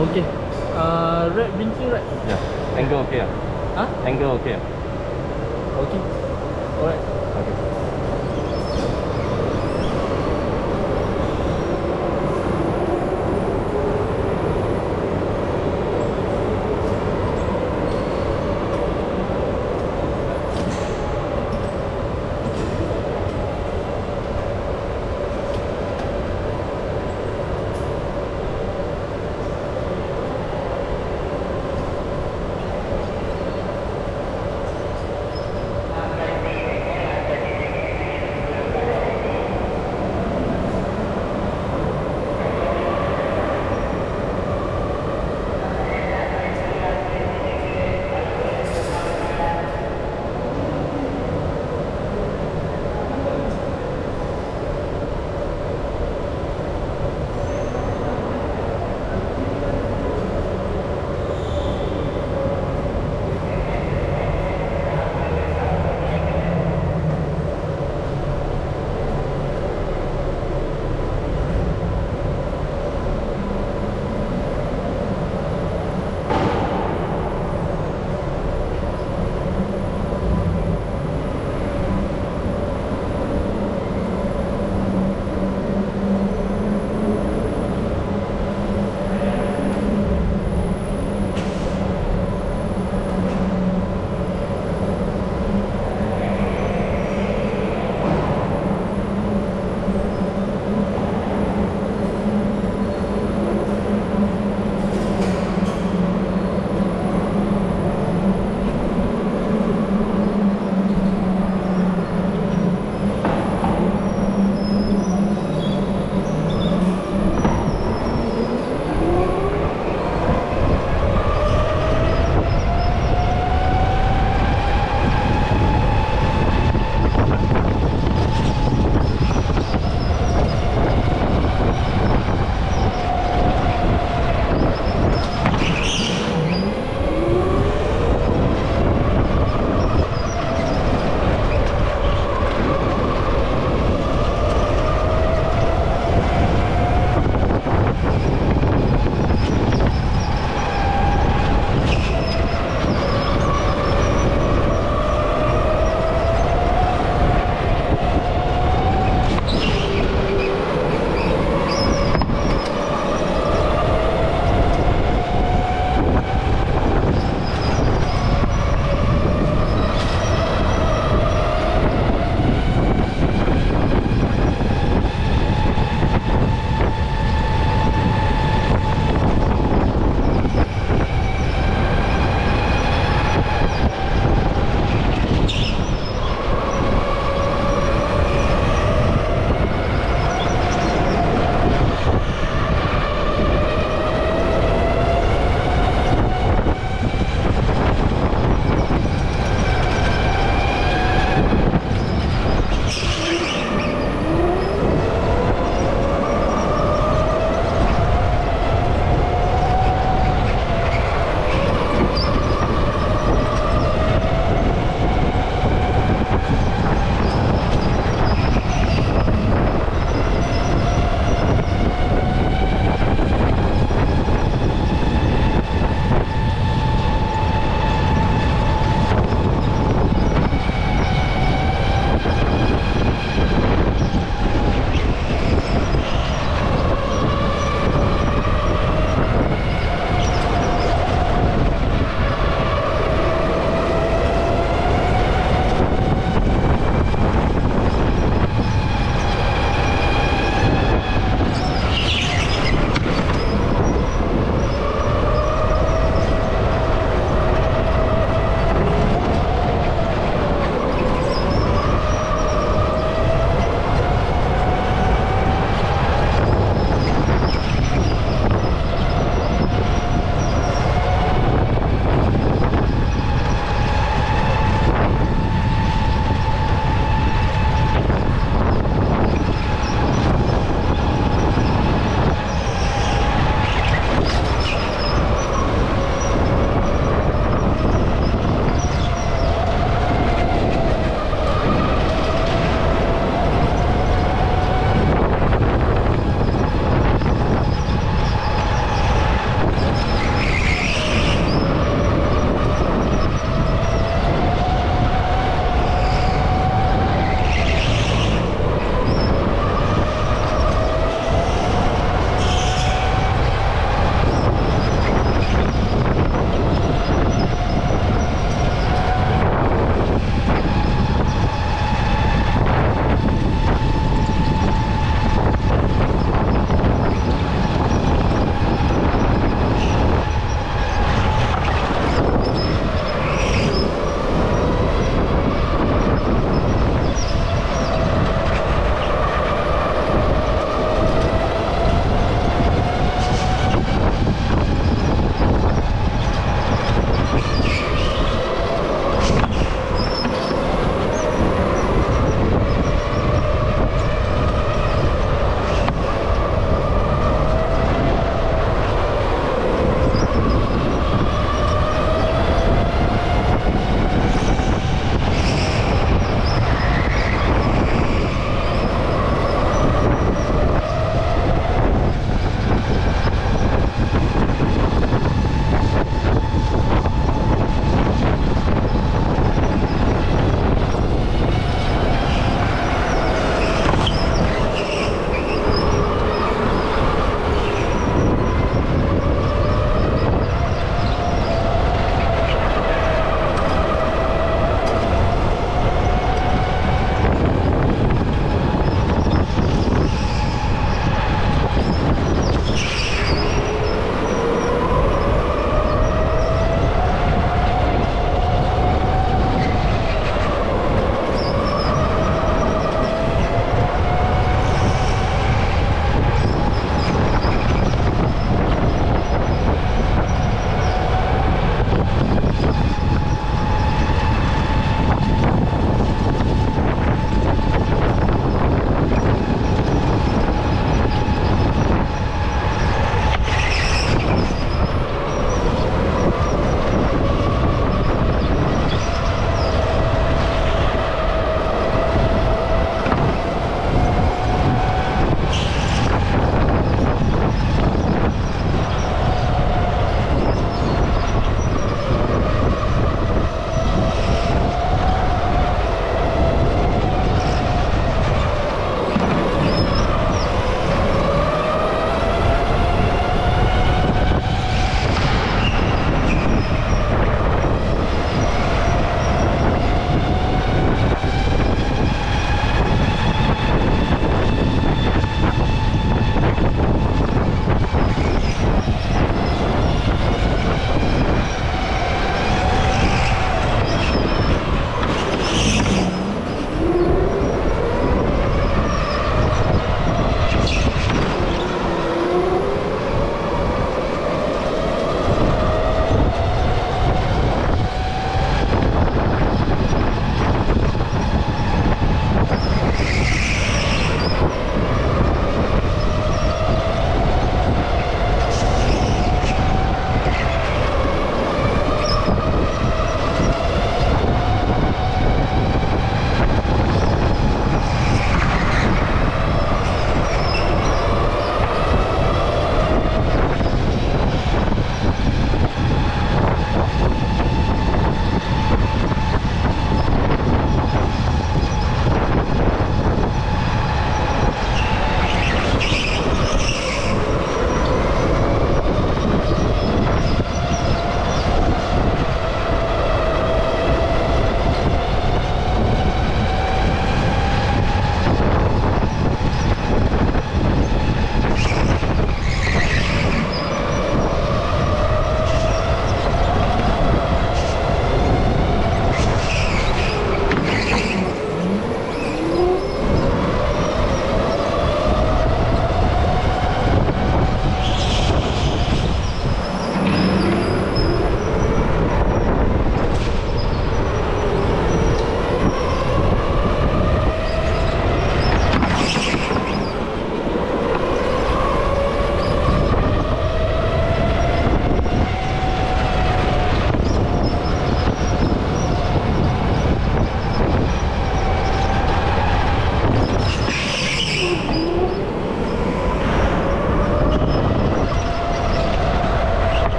Oh, okay. Uh, right blinking right? Yeah. Angle okay ah? Huh? Angle okay ah? Okay. Alright. Okay.